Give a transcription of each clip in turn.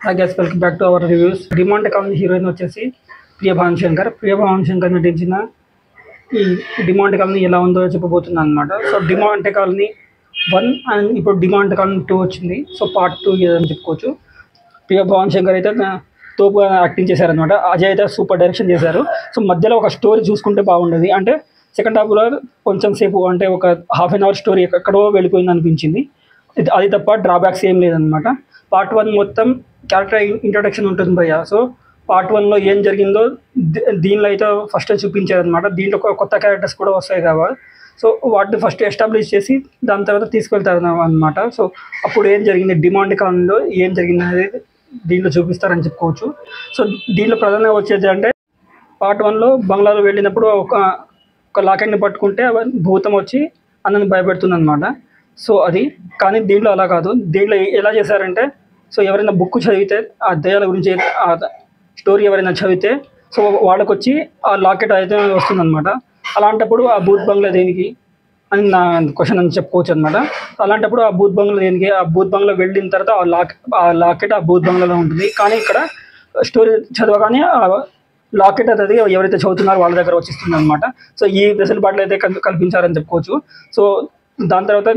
Hi guys welcome back to our reviews Demonte Colony heroine వచ్చేసి ప్రియ భావన్ శంకర్ ప్రియ భావన్ శంకర్ నటించిన ఈ demand colony ఎలా ఉందో చెప్పబోతున్నాను అనమాట so Demonte Colony one and ఇప్పుడు డిమాండ్ కాలనీ టూ వచ్చింది. సో పార్ట్ టూ అని చెప్పుకోవచ్చు. ప్రియ భవన్ శంకర్ అయితే తోపుగా యాక్టింగ్ చేశారనమాట అజయ్ అయితే సూపర్ డైరెక్షన్ చేశారు. సో మధ్యలో ఒక స్టోరీ చూసుకుంటే బాగుండేది. అంటే సెకండ్ హాఫ్లో కొంచెం సేపు అంటే ఒక హాఫ్ అన్ అవర్ స్టోరీ ఎక్కడో వెళ్ళిపోయింది అనిపించింది అది తప్ప డ్రాబ్యాక్స్ ఏం లేదనమాట పార్ట్ వన్ మొత్తం క్యారెక్టర్ ఇంట్రొడక్షన్ ఉంటుంది భయ్య. సో పార్ట్ వన్లో ఏం జరిగిందో దీనిలో అయితే ఫస్ట్ చూపించారనమాట దీంట్లో కొత్త క్యారెక్టర్స్ కూడా వస్తాయి కాబట్టి సో వాటిని ఫస్ట్ ఎస్టాబ్లిష్ చేసి దాని తర్వాత తీసుకెళ్తారు అనమాట సో అప్పుడు ఏం జరిగింది? డిమాండ్ కాలంలో ఏం జరిగింది అనేది దీంట్లో చూపిస్తారని చెప్పుకోవచ్చు. సో దీంట్లో ప్రధానంగా వచ్చేది అంటే పార్ట్ వన్లో బంగ్లాలో వెళ్ళినప్పుడు ఒక ఒక లాకెట్ని పట్టుకుంటే భూతం వచ్చి అన్నని భయపెడుతుంది అనమాట సో అది. కానీ దీంట్లో అలా కాదు. దీంట్లో ఎలా చేశారంటే సో ఎవరైనా బుక్ చదివితే ఆ దయాల గురించి ఆ స్టోరీ ఎవరైనా చదివితే సో వాళ్ళకు వచ్చి ఆ లాకెట్ అయితే వస్తుందన్నమాట. అలాంటప్పుడు ఆ బూత్ బంగ్లా దేనికి అని నా క్వశ్చన్ అని చెప్పుకోవచ్చు అనమాట అలాంటప్పుడు ఆ బూత్ బంగ్లా దేనికి ఆ బూత్ బంగ్లా వెళ్ళిన తర్వాత ఆ లాక్ ఆ లాకెట్ ఆ బూత్ బంగ్లాలో ఉంటుంది. కానీ ఇక్కడ స్టోరీ చదవగానే ఆ లాకెట్ అనేది ఎవరైతే చదువుతున్నారో వాళ్ళ దగ్గర వచ్చిస్తుంది అనమాట సో ఈ వెసులుబాట్లు అయితే కల్- కల్పించారని చెప్పుకోవచ్చు. సో దాని తర్వాత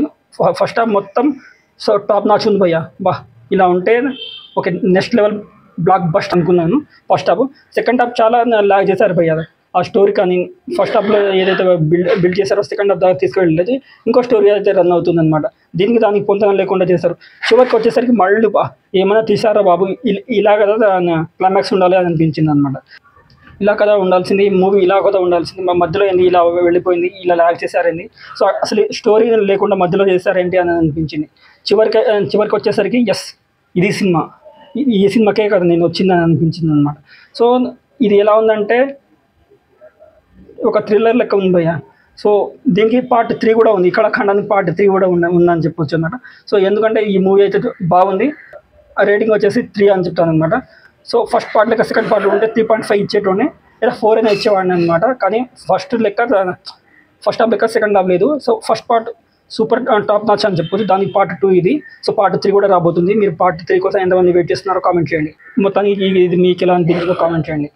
ఫస్ట్ హాఫ్ మొత్తం సో టాప్ నాచ్ ఉంది భయ్య. బా ఇలా ఉంటే okay next level block bust అనుకున్నాను ఫస్ట్ హాఫ్. సెకండ్ హాఫ్ చాలా లాగ్ చేశారు భయ్య. ఆ స్టోరీ కానీ ఫస్ట్ హాఫ్లో ఏదైతే బిల్డ్ బిల్డ్ చేశారో సెకండ్ హాఫ్ దాకా తీసుకెళ్ళలేదు ఇంకో స్టోరీ అయితే రన్ అవుతుంది అనమాట దీనికి దానికి పొందడం లేకుండా చేశారు. చివరికి వచ్చేసరికి మళ్ళీ బా ఏమైనా తీసారా బాబు? ఇలా కదా క్లైమాక్స్ ఉండాలి అని అనిపించింది అనమాట ఇలా కదా ఉండాల్సింది మూవీ ఇలా కదా ఉండాల్సింది మా మధ్యలో ఏంది ఇలా వెళ్ళిపోయింది ఇలా లాగ్ చేశారండి సో అసలు స్టోరీ లేకుండా మధ్యలో చేశారేంటి అని అనిపించింది. చివరికి చివరికి వచ్చేసరికి ఎస్ ఇది సినిమా. ఈ- ఈ సినిమాకే కదా నేను వచ్చిందని అనిపించింది అనమాట సో ఇది ఎలా ఉందంటే ఒక థ్రిల్లర్ లెక్క ఉంది భయ్య. సో దీనికి పార్ట్ త్రీ కూడా ఉంది. ఇక్కడ ఖండానికి పార్ట్ త్రీ కూడా ఉన్న ఉందని చెప్పొచ్చు అనమాట సో ఎందుకంటే ఈ మూవీ అయితే బాగుంది. రేటింగ్ వచ్చేసి త్రీ అని చెప్తాను అనమాట సో ఫస్ట్ పార్ట్ లెక్క సెకండ్ పార్ట్ ఉంటే త్రీ పాయింట్ ఫైవ్ ఇచ్చేటోనే లేదా ఫోర్ అయినా ఇచ్చేవాడిని అనమాట కానీ ఫస్ట్ లెక్క ఫస్ట్ హాఫ్ లెక్క సెకండ్ హాఫ్ లేదు. So first part super top notch అని చెప్పొచ్చు. దానికి పార్ట్ టూ ఇది. సో పార్ట్ త్రీ కూడా రాబోతుంది. మీరు పార్ట్ త్రీ కోసం ఎంతమంది వెయిట్ చేస్తున్నారో కామెంట్ చేయండి. మొత్తానికి ఇది మీకు ఎలా అనిపించిందో కామెంట్ చేయండి.